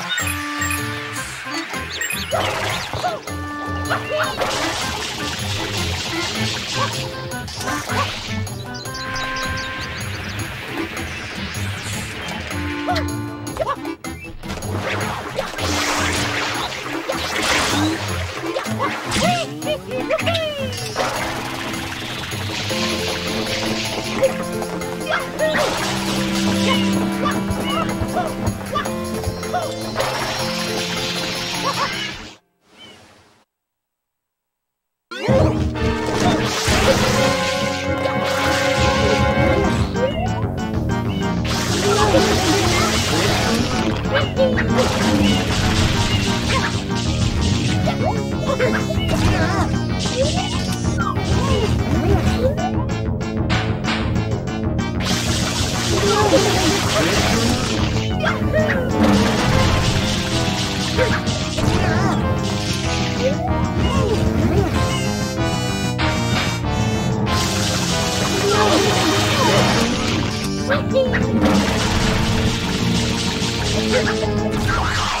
Yahoo! Wait, Yeah.